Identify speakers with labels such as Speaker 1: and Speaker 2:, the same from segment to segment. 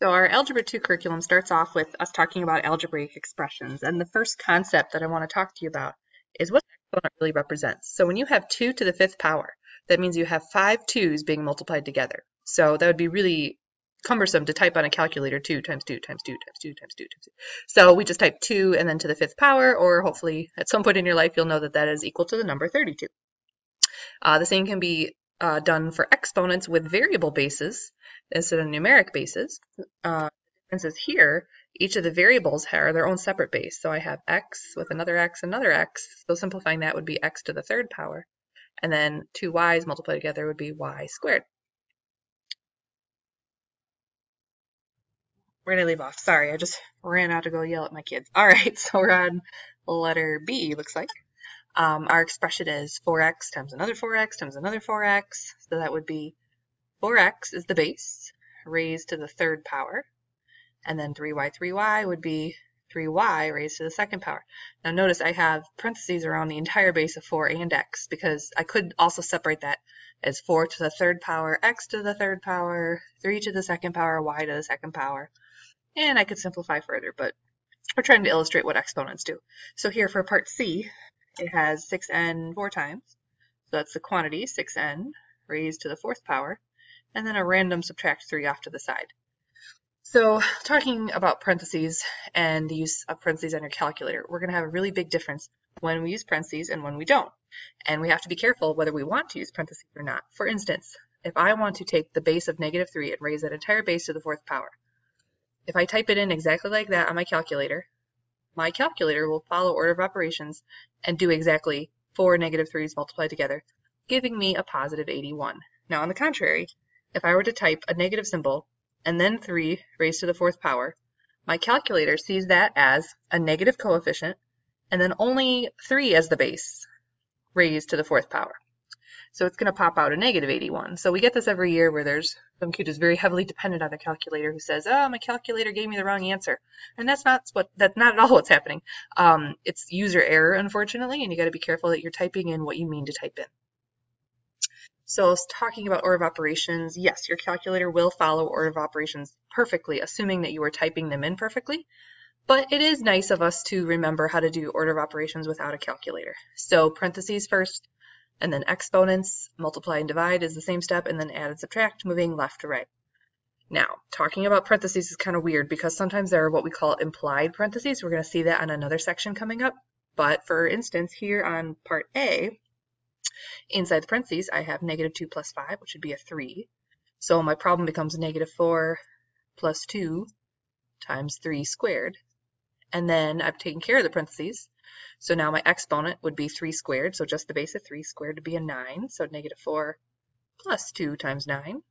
Speaker 1: So our Algebra 2 curriculum starts off with us talking about algebraic expressions. And the first concept that I want to talk to you about is what exponent really represents. So when you have 2 to the fifth power, that means you have five 2's being multiplied together. So that would be really cumbersome to type on a calculator 2 times 2 times 2 times 2 times 2 times 2. So we just type 2 and then to the fifth power, or hopefully at some point in your life you'll know that that is equal to the number 32. Uh, the same can be uh, done for exponents with variable bases instead of numeric bases. Uh, the difference is here, each of the variables have their own separate base. So I have x with another x, another x. So simplifying that would be x to the third power. And then two y's multiplied together would be y squared. We're going to leave off? Sorry, I just ran out to go yell at my kids. All right, so we're on letter B, looks like. Um, our expression is 4x times another 4x times another 4x. So that would be 4x is the base raised to the third power. And then 3y, 3y would be 3y raised to the second power. Now notice I have parentheses around the entire base of 4 and x because I could also separate that as 4 to the third power, x to the third power, 3 to the second power, y to the second power. And I could simplify further, but we're trying to illustrate what exponents do. So here for part C, it has 6n four times. So that's the quantity, 6n, raised to the fourth power, and then a random subtract 3 off to the side. So talking about parentheses and the use of parentheses on your calculator, we're going to have a really big difference when we use parentheses and when we don't. And we have to be careful whether we want to use parentheses or not. For instance, if I want to take the base of negative 3 and raise that entire base to the fourth power, if I type it in exactly like that on my calculator, my calculator will follow order of operations and do exactly four negative 3's multiplied together, giving me a positive 81. Now on the contrary, if I were to type a negative symbol and then 3 raised to the fourth power, my calculator sees that as a negative coefficient and then only 3 as the base raised to the fourth power. So it's going to pop out a negative 81. So we get this every year where there's some kid who's very heavily dependent on their calculator who says, oh, my calculator gave me the wrong answer. And that's not what that's not at all what's happening. Um, it's user error, unfortunately, and you got to be careful that you're typing in what you mean to type in. So talking about order of operations, yes, your calculator will follow order of operations perfectly, assuming that you are typing them in perfectly. But it is nice of us to remember how to do order of operations without a calculator. So parentheses first, and then exponents, multiply and divide is the same step, and then add and subtract, moving left to right. Now, talking about parentheses is kind of weird because sometimes there are what we call implied parentheses. We're going to see that on another section coming up. But for instance, here on part A, inside the parentheses, I have negative 2 plus 5, which would be a 3. So my problem becomes negative 4 plus 2 times 3 squared. And then I've taken care of the parentheses. So now my exponent would be 3 squared, so just the base of 3 squared would be a 9, so negative 4 plus 2 times 9.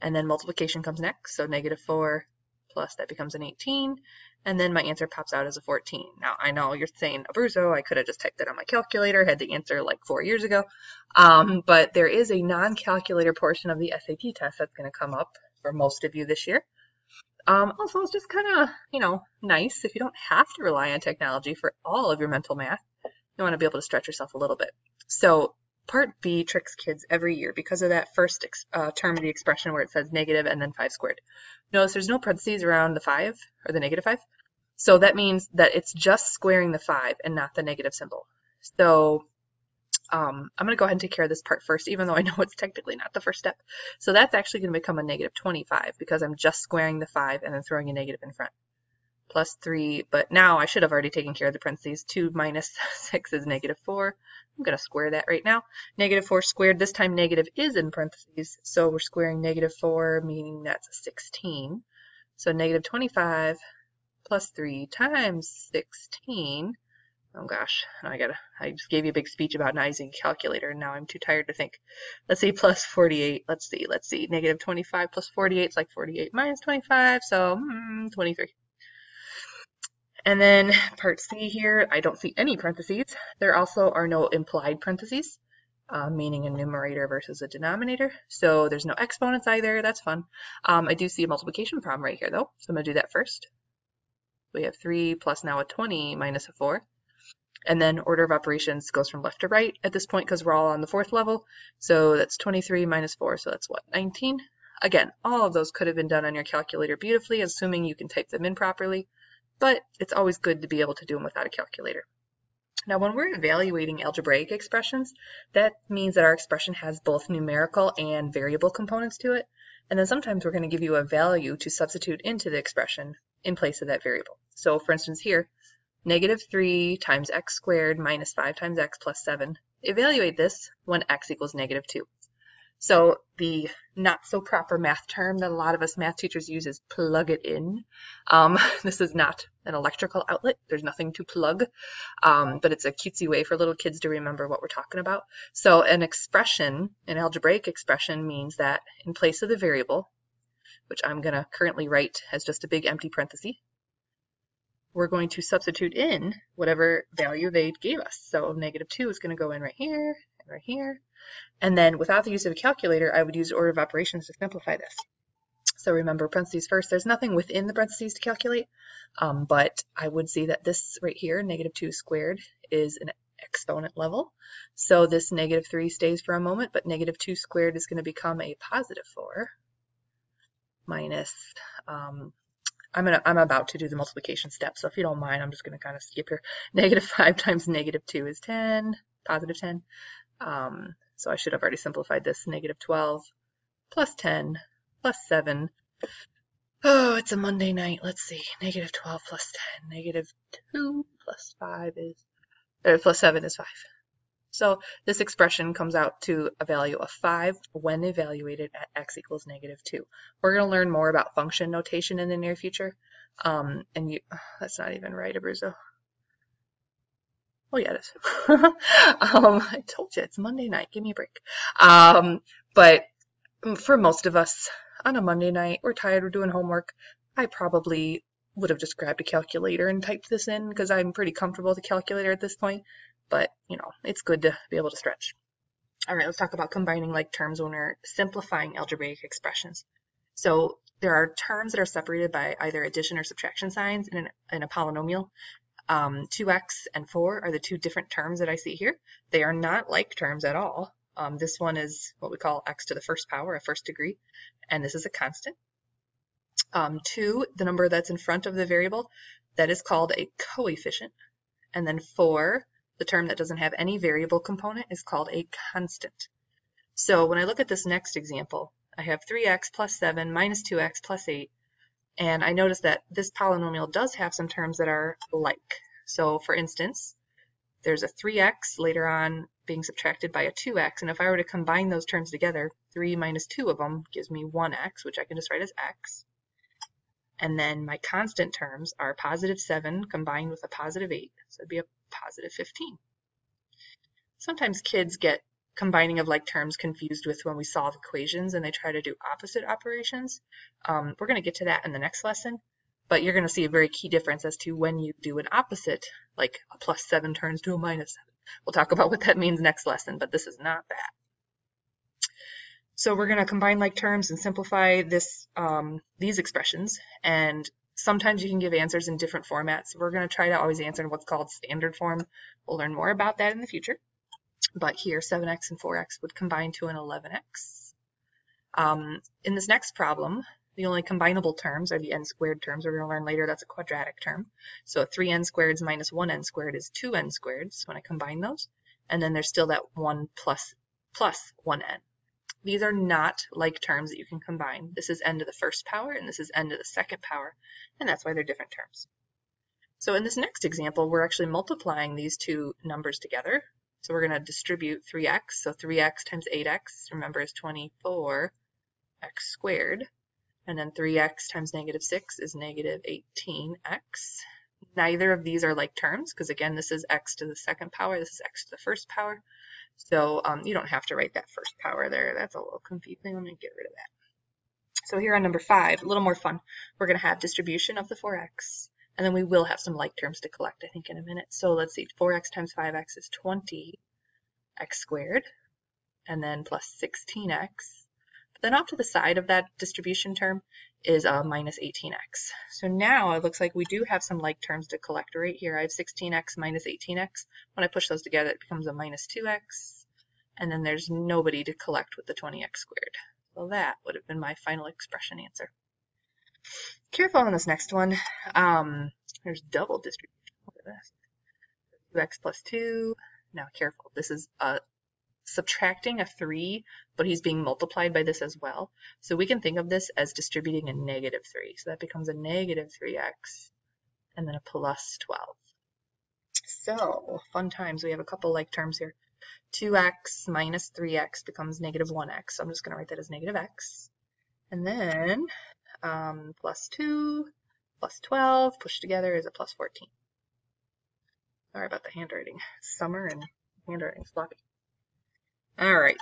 Speaker 1: And then multiplication comes next, so negative 4 plus that becomes an 18, and then my answer pops out as a 14. Now, I know you're saying, Abruzzo, I could have just typed that on my calculator, had the answer like four years ago, um, but there is a non-calculator portion of the SAT test that's going to come up for most of you this year. Um, also, it's just kind of, you know, nice if you don't have to rely on technology for all of your mental math. You want to be able to stretch yourself a little bit. So part B tricks kids every year because of that first uh, term of the expression where it says negative and then 5 squared. Notice there's no parentheses around the 5 or the negative 5. So that means that it's just squaring the 5 and not the negative symbol. So um, I'm going to go ahead and take care of this part first, even though I know it's technically not the first step. So that's actually going to become a negative 25 because I'm just squaring the 5 and then throwing a negative in front. Plus 3, but now I should have already taken care of the parentheses. 2 minus 6 is negative 4. I'm going to square that right now. Negative 4 squared, this time negative is in parentheses, so we're squaring negative 4, meaning that's 16. So negative 25 plus 3 times 16 Oh gosh, I gotta, I just gave you a big speech about using a calculator and now I'm too tired to think. Let's see, plus 48, let's see, let's see, negative 25 plus 48 is like 48 minus 25, so hmm, 23. And then part C here, I don't see any parentheses. There also are no implied parentheses, uh, meaning a numerator versus a denominator. So there's no exponents either, that's fun. Um, I do see a multiplication problem right here though, so I'm gonna do that first. We have 3 plus now a 20 minus a 4. And then order of operations goes from left to right at this point because we're all on the fourth level. So that's 23 minus 4, so that's what, 19? Again, all of those could have been done on your calculator beautifully, assuming you can type them in properly, but it's always good to be able to do them without a calculator. Now, when we're evaluating algebraic expressions, that means that our expression has both numerical and variable components to it. And then sometimes we're going to give you a value to substitute into the expression in place of that variable. So for instance here, negative 3 times x squared minus 5 times x plus 7. Evaluate this when x equals negative 2. So the not so proper math term that a lot of us math teachers use is plug it in. Um, this is not an electrical outlet. There's nothing to plug, um, but it's a cutesy way for little kids to remember what we're talking about. So an expression, an algebraic expression means that in place of the variable, which I'm going to currently write as just a big empty parenthesis, we're going to substitute in whatever value they gave us. So negative 2 is going to go in right here and right here. And then without the use of a calculator, I would use order of operations to simplify this. So remember parentheses first, there's nothing within the parentheses to calculate, um, but I would see that this right here, negative 2 squared, is an exponent level. So this negative 3 stays for a moment, but negative 2 squared is going to become a positive 4 minus, um, I'm, gonna, I'm about to do the multiplication step, so if you don't mind, I'm just going to kind of skip here. Negative 5 times negative 2 is 10, positive 10. Um, so I should have already simplified this. Negative 12 plus 10 plus 7. Oh, it's a Monday night. Let's see. Negative 12 plus 10. Negative 2 plus 5 is, or plus 7 is 5. So this expression comes out to a value of 5 when evaluated at x equals negative 2. We're going to learn more about function notation in the near future. Um, and you, that's not even right, Abruzzo. Oh yeah, it is. um, I told you it's Monday night. Give me a break. Um, but for most of us, on a Monday night, we're tired, we're doing homework. I probably would have just grabbed a calculator and typed this in because I'm pretty comfortable with a calculator at this point. But you know, it's good to be able to stretch. All right, let's talk about combining like terms when we're simplifying algebraic expressions. So there are terms that are separated by either addition or subtraction signs in, an, in a polynomial um, 2x and 4 are the two different terms that I see here. They are not like terms at all. Um, this one is what we call x to the first power, a first degree, and this is a constant. Um, 2, the number that's in front of the variable, that is called a coefficient. And then 4, the term that doesn't have any variable component, is called a constant. So when I look at this next example, I have 3x plus 7 minus 2x plus 8 and I notice that this polynomial does have some terms that are like. So for instance, there's a 3x later on being subtracted by a 2x, and if I were to combine those terms together, 3 minus 2 of them gives me 1x, which I can just write as x. And then my constant terms are positive 7 combined with a positive 8, so it'd be a positive 15. Sometimes kids get combining of like terms confused with when we solve equations and they try to do opposite operations. Um, we're going to get to that in the next lesson, but you're going to see a very key difference as to when you do an opposite, like a plus 7 turns to a minus 7. We'll talk about what that means next lesson, but this is not that. So we're going to combine like terms and simplify this um, these expressions, and sometimes you can give answers in different formats. We're going to try to always answer in what's called standard form. We'll learn more about that in the future but here 7x and 4x would combine to an 11x. Um, in this next problem, the only combinable terms are the n squared terms. We're going to learn later that's a quadratic term. So 3n squareds minus 1n squared is 2n squareds when I combine those. And then there's still that 1 plus, plus 1n. These are not like terms that you can combine. This is n to the first power and this is n to the second power, and that's why they're different terms. So in this next example, we're actually multiplying these two numbers together. So we're going to distribute 3x. So 3x times 8x, remember, is 24x squared. And then 3x times negative 6 is negative 18x. Neither of these are like terms, because again, this is x to the second power, this is x to the first power. So um, you don't have to write that first power there. That's a little confusing. Let me get rid of that. So here on number 5, a little more fun, we're going to have distribution of the 4x. And then we will have some like terms to collect, I think, in a minute. So let's see, 4x times 5x is 20x squared, and then plus 16x. Then off to the side of that distribution term is uh, minus 18x. So now it looks like we do have some like terms to collect right here. I have 16x minus 18x. When I push those together, it becomes a minus 2x. And then there's nobody to collect with the 20x squared. So that would have been my final expression answer. Careful on this next one. Um, there's double distribution. Look at this. 2x plus 2. Now careful. This is a subtracting a 3, but he's being multiplied by this as well. So we can think of this as distributing a negative 3. So that becomes a negative 3x and then a plus 12. So, fun times. We have a couple like terms here. 2x minus 3x becomes negative 1x. So I'm just going to write that as negative x. And then um, plus 2 plus 12 pushed together is a plus 14. Sorry about the handwriting. Summer and handwriting sloppy. All right.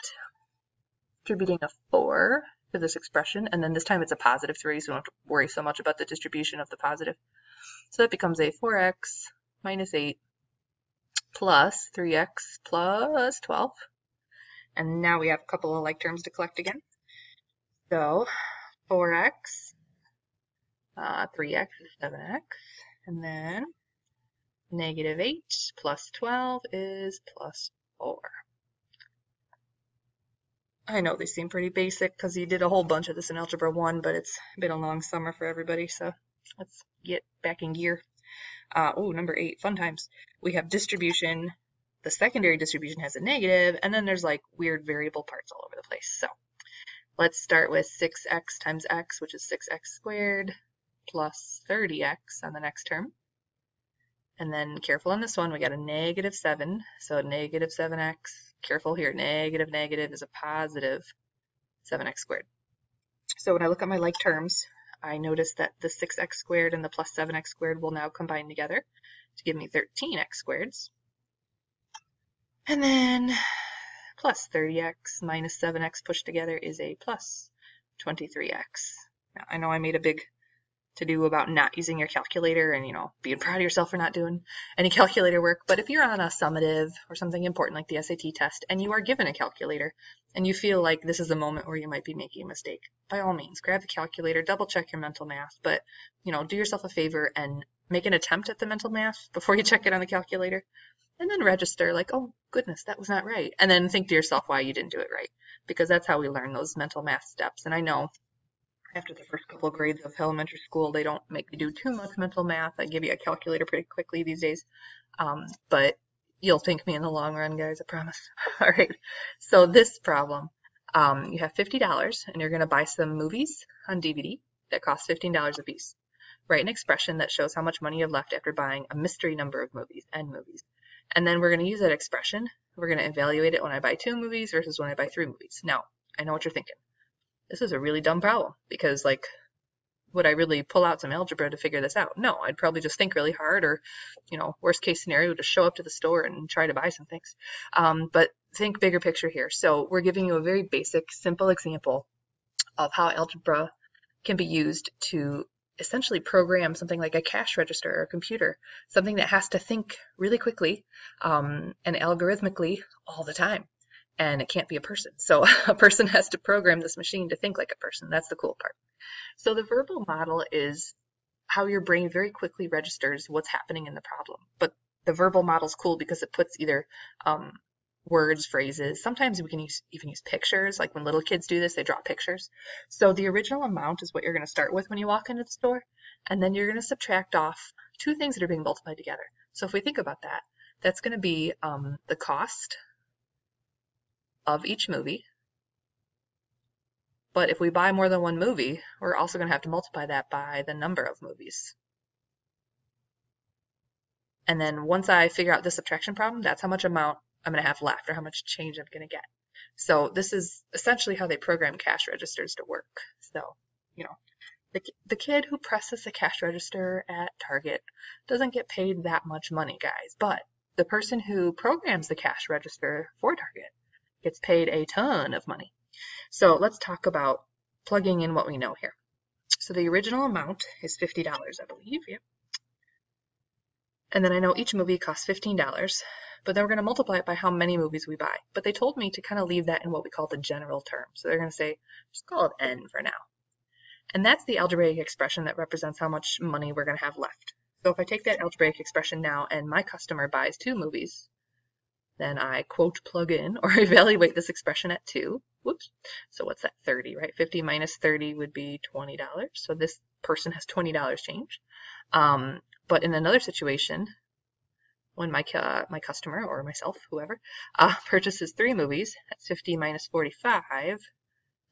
Speaker 1: Distributing a 4 to this expression, and then this time it's a positive 3, so we don't have to worry so much about the distribution of the positive. So that becomes a 4x minus 8 plus 3x plus 12. And now we have a couple of like terms to collect again. So 4x, uh, 3x is 7x, and then negative 8 plus 12 is plus 4. I know they seem pretty basic because you did a whole bunch of this in Algebra 1, but it's been a long summer for everybody, so let's get back in gear. Uh, oh, number 8, fun times. We have distribution. The secondary distribution has a negative, and then there's like weird variable parts all over the place. So let's start with 6x times x, which is 6x squared, plus 30x on the next term. And then careful on this one, we got a negative 7, so negative 7x. Careful here, negative negative is a positive 7x squared. So when I look at my like terms, I notice that the 6x squared and the plus 7x squared will now combine together to give me 13x squareds. And then plus 30x minus 7x pushed together is a plus 23x. Now, I know I made a big to do about not using your calculator and you know being proud of yourself for not doing any calculator work. But if you're on a summative or something important like the SAT test and you are given a calculator and you feel like this is a moment where you might be making a mistake by all means grab the calculator double check your mental math but you know do yourself a favor and make an attempt at the mental math before you check it on the calculator and then register like oh goodness that was not right. And then think to yourself why you didn't do it right because that's how we learn those mental math steps. And I know after the first couple of grades of elementary school, they don't make you do too much mental math. I give you a calculator pretty quickly these days. Um, but you'll thank me in the long run, guys, I promise. All right. So this problem, um, you have $50 and you're going to buy some movies on DVD that cost $15 a piece. Write an expression that shows how much money you have left after buying a mystery number of movies and movies. And then we're going to use that expression. We're going to evaluate it when I buy two movies versus when I buy three movies. Now, I know what you're thinking this is a really dumb problem because like would I really pull out some algebra to figure this out? No, I'd probably just think really hard or, you know, worst case scenario, just show up to the store and try to buy some things. Um, but think bigger picture here. So we're giving you a very basic, simple example of how algebra can be used to essentially program something like a cash register or a computer, something that has to think really quickly um, and algorithmically all the time and it can't be a person. So a person has to program this machine to think like a person. That's the cool part. So the verbal model is how your brain very quickly registers what's happening in the problem. But the verbal model is cool because it puts either um, words, phrases. Sometimes we can use, even use pictures. Like when little kids do this, they draw pictures. So the original amount is what you're going to start with when you walk into the store. And then you're going to subtract off two things that are being multiplied together. So if we think about that, that's going to be um, the cost of each movie. But if we buy more than one movie, we're also going to have to multiply that by the number of movies. And then once I figure out the subtraction problem, that's how much amount I'm going to have left or how much change I'm going to get. So this is essentially how they program cash registers to work. So, you know, the, the kid who presses the cash register at Target doesn't get paid that much money, guys. But the person who programs the cash register for Target gets paid a ton of money. So let's talk about plugging in what we know here. So the original amount is $50, I believe. Yep. And then I know each movie costs $15, but then we're going to multiply it by how many movies we buy. But they told me to kind of leave that in what we call the general term. So they're going to say, just call it N for now. And that's the algebraic expression that represents how much money we're going to have left. So if I take that algebraic expression now and my customer buys two movies, then I quote plug in or evaluate this expression at 2. Whoops. So what's that? 30, right? 50 minus 30 would be $20. So this person has $20 change. Um, but in another situation, when my uh, my customer or myself, whoever, uh, purchases three movies, that's 50 minus 45.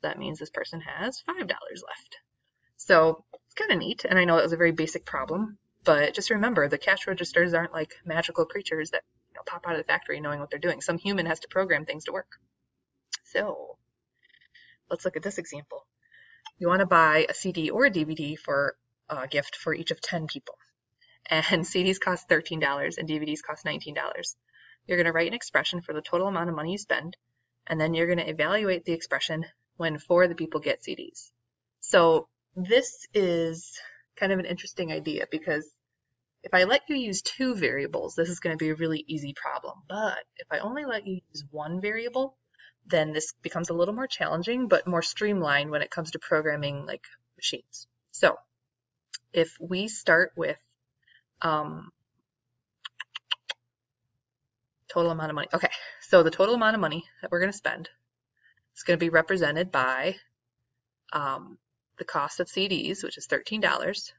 Speaker 1: That means this person has $5 left. So it's kind of neat. And I know it was a very basic problem, but just remember the cash registers aren't like magical creatures that know, pop out of the factory knowing what they're doing. Some human has to program things to work. So let's look at this example. You want to buy a CD or a DVD for a gift for each of 10 people. And CDs cost $13 and DVDs cost $19. You're going to write an expression for the total amount of money you spend, and then you're going to evaluate the expression when four of the people get CDs. So this is kind of an interesting idea because if I let you use two variables, this is going to be a really easy problem. But if I only let you use one variable, then this becomes a little more challenging, but more streamlined when it comes to programming like machines. So if we start with um, total amount of money. Okay, so the total amount of money that we're going to spend is going to be represented by um, the cost of CDs, which is $13.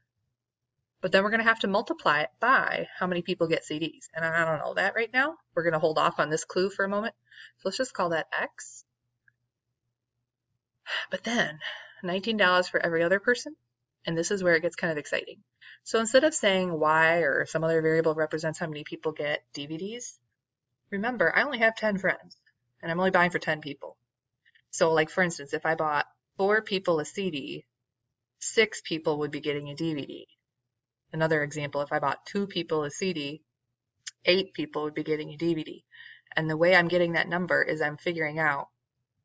Speaker 1: But then we're going to have to multiply it by how many people get CDs. And I don't know that right now. We're going to hold off on this clue for a moment. So let's just call that X. But then $19 for every other person. And this is where it gets kind of exciting. So instead of saying Y or some other variable represents how many people get DVDs, remember, I only have 10 friends. And I'm only buying for 10 people. So like for instance, if I bought four people a CD, six people would be getting a DVD. Another example, if I bought two people a CD, eight people would be getting a DVD. And the way I'm getting that number is I'm figuring out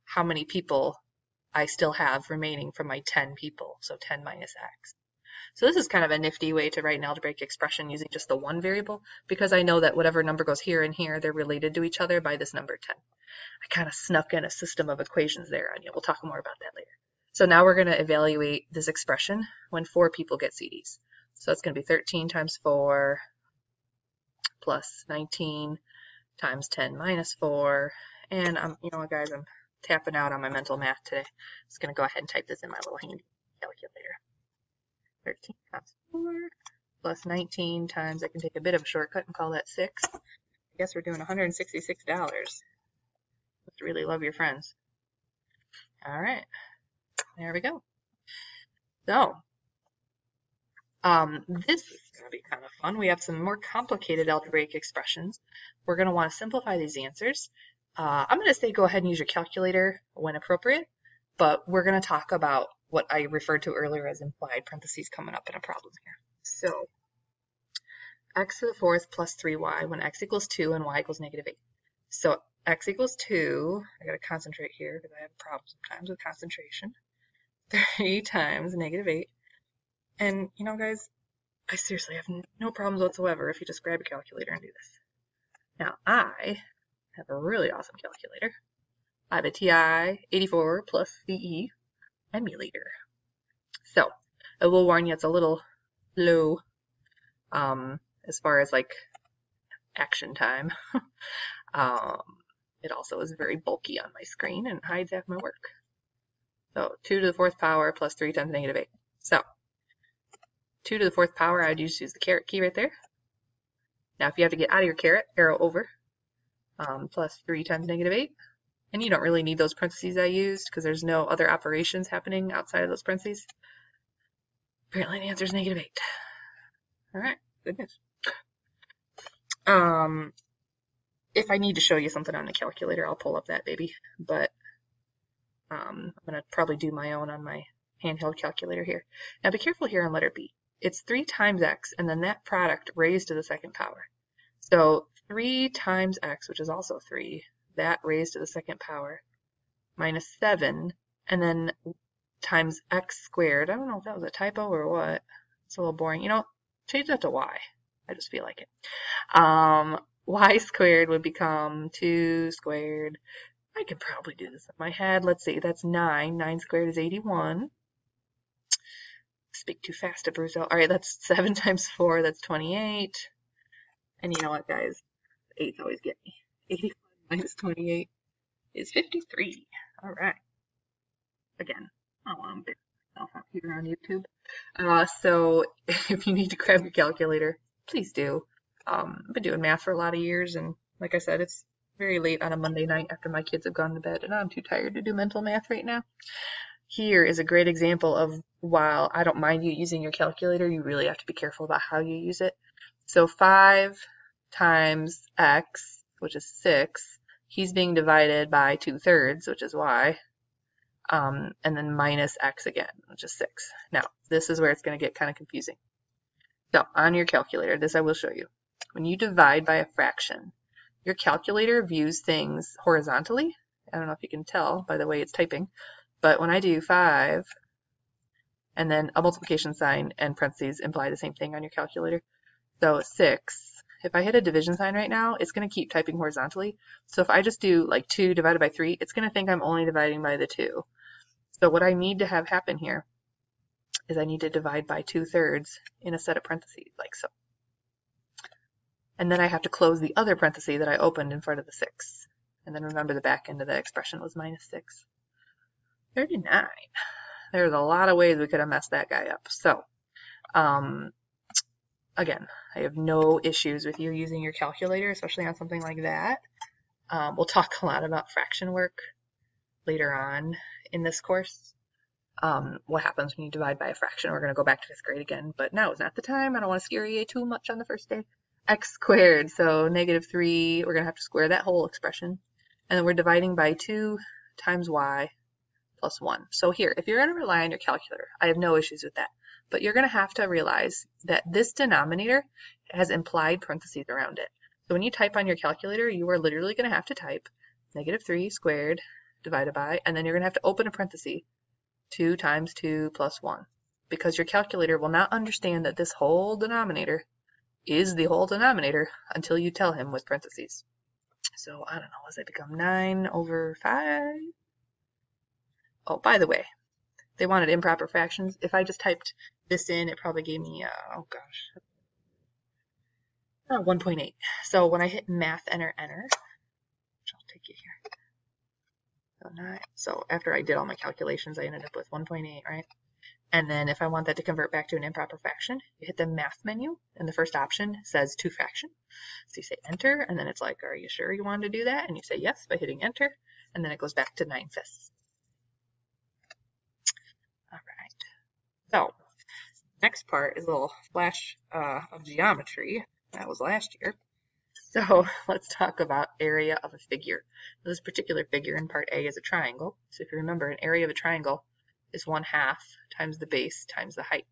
Speaker 1: how many people I still have remaining from my 10 people, so 10 minus x. So this is kind of a nifty way to write an algebraic expression using just the one variable, because I know that whatever number goes here and here, they're related to each other by this number 10. I kind of snuck in a system of equations there on you. We'll talk more about that later. So now we're going to evaluate this expression when four people get CDs. So it's going to be 13 times 4 plus 19 times 10 minus 4. And I'm, you know guys, I'm tapping out on my mental math today. I'm just going to go ahead and type this in my little handy calculator. 13 times 4 plus 19 times, I can take a bit of a shortcut and call that 6. I guess we're doing $166. Must really love your friends. All right, there we go. So, um, this is going to be kind of fun. We have some more complicated algebraic expressions. We're going to want to simplify these answers. Uh, I'm going to say go ahead and use your calculator when appropriate, but we're going to talk about what I referred to earlier as implied parentheses coming up in a problem here. So x to the fourth plus 3y when x equals 2 and y equals negative 8. So x equals 2, I got to concentrate here because I have problems sometimes with concentration, 3 times negative 8 and, you know, guys, I seriously have no problems whatsoever if you just grab a calculator and do this. Now, I have a really awesome calculator. I have a TI-84 plus CE emulator. So, I will warn you, it's a little low um, as far as like action time. um, it also is very bulky on my screen and hides half my work. So 2 to the fourth power plus 3 times negative 8. So 2 to the fourth power, I'd just use the caret key right there. Now, if you have to get out of your caret, arrow over, um, plus 3 times negative 8. And you don't really need those parentheses I used because there's no other operations happening outside of those parentheses. Apparently the answer is negative 8. All right, good news. Um, if I need to show you something on the calculator, I'll pull up that baby. But um, I'm going to probably do my own on my handheld calculator here. Now be careful here on letter B it's 3 times x, and then that product raised to the second power. So 3 times x, which is also 3, that raised to the second power, minus 7, and then times x squared. I don't know if that was a typo or what. It's a little boring. You know, change that to y. I just feel like it. Um, y squared would become 2 squared. I can probably do this in my head. Let's see, that's 9. 9 squared is 81 speak too fast Abruzzo. All right, that's 7 times 4, that's 28. And you know what, guys? 8's always get me. 85 minus 28 is 53. All right. Again, I want to up here on YouTube. Uh, so if you need to grab your calculator, please do. Um, I've been doing math for a lot of years, and like I said, it's very late on a Monday night after my kids have gone to bed, and I'm too tired to do mental math right now. Here is a great example of while I don't mind you using your calculator, you really have to be careful about how you use it. So 5 times x, which is 6, he's being divided by 2 thirds, which is y, um, and then minus x again, which is 6. Now, this is where it's going to get kind of confusing. So, on your calculator, this I will show you. When you divide by a fraction, your calculator views things horizontally. I don't know if you can tell by the way it's typing, but when I do 5, and then a multiplication sign and parentheses imply the same thing on your calculator. So 6, if I hit a division sign right now, it's going to keep typing horizontally. So if I just do like 2 divided by 3, it's going to think I'm only dividing by the 2. So what I need to have happen here is I need to divide by 2 thirds in a set of parentheses, like so. And then I have to close the other parenthesis that I opened in front of the 6. And then remember the back end of the expression was minus 6. 39. There's a lot of ways we could have messed that guy up. So, um, again, I have no issues with you using your calculator, especially on something like that. Um, we'll talk a lot about fraction work later on in this course. Um, what happens when you divide by a fraction. We're going to go back to fifth grade again, but now is not the time. I don't want to scare you too much on the first day. x squared, so negative 3, we're going to have to square that whole expression. And then we're dividing by 2 times y plus 1. So here, if you're going to rely on your calculator, I have no issues with that. But you're going to have to realize that this denominator has implied parentheses around it. So when you type on your calculator, you are literally going to have to type negative 3 squared divided by, and then you're going to have to open a parenthesis, 2 times 2 plus 1. Because your calculator will not understand that this whole denominator is the whole denominator until you tell him with parentheses. So I don't know, does it become 9 over 5? Oh, by the way, they wanted improper fractions. If I just typed this in, it probably gave me, uh, oh gosh, uh, 1.8. So when I hit math, enter, enter, which I'll take you here. So, nine, so after I did all my calculations, I ended up with 1.8, right? And then if I want that to convert back to an improper fraction, you hit the math menu, and the first option says to fraction. So you say enter, and then it's like, are you sure you want to do that? And you say yes by hitting enter, and then it goes back to 9 fifths. So, next part is a little flash uh, of geometry. That was last year. So let's talk about area of a figure. This particular figure in part A is a triangle. So if you remember, an area of a triangle is 1 half times the base times the height.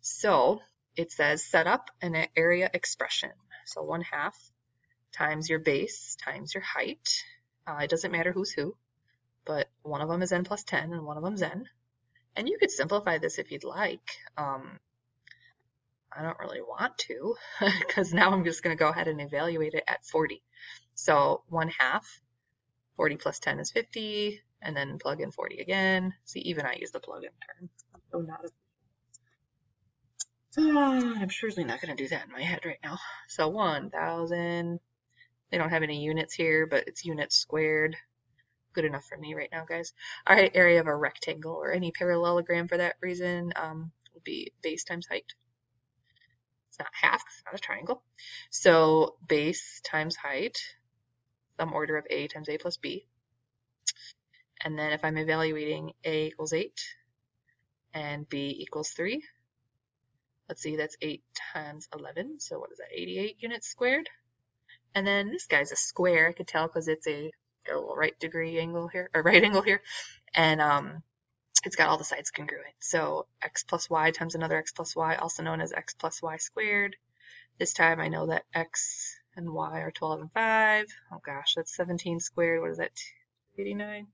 Speaker 1: So it says set up an area expression. So 1 half times your base times your height. Uh, it doesn't matter who's who, but one of them is n plus 10 and one of them is n. And you could simplify this if you'd like. Um, I don't really want to because now I'm just going to go ahead and evaluate it at 40. So 1 half, 40 plus 10 is 50, and then plug in 40 again. See, even I use the plug-in term. So not a I'm surely not going to do that in my head right now. So 1,000. They don't have any units here, but it's units squared good enough for me right now, guys. All right, area of a rectangle or any parallelogram for that reason um, would be base times height. It's not half, it's not a triangle. So base times height, some order of a times a plus b. And then if I'm evaluating a equals 8 and b equals 3, let's see, that's 8 times 11. So what is that, 88 units squared? And then this guy's a square, I could tell because it's a a little right degree angle here, or right angle here, and um, it's got all the sides congruent. So x plus y times another x plus y, also known as x plus y squared. This time I know that x and y are 12 and 5. Oh gosh, that's 17 squared. What is that, 289?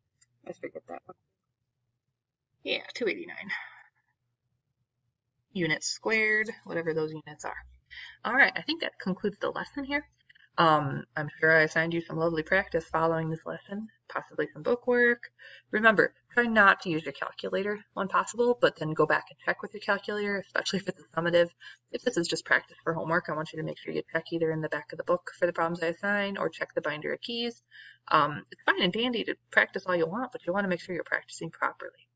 Speaker 1: I forget that one. Yeah, 289. Units squared, whatever those units are. All right, I think that concludes the lesson here. Um, I'm sure I assigned you some lovely practice following this lesson, possibly some book work. Remember, try not to use your calculator when possible, but then go back and check with your calculator, especially if it's a summative. If this is just practice for homework, I want you to make sure you check either in the back of the book for the problems I assign or check the binder of keys. Um, it's fine and dandy to practice all you want, but you want to make sure you're practicing properly.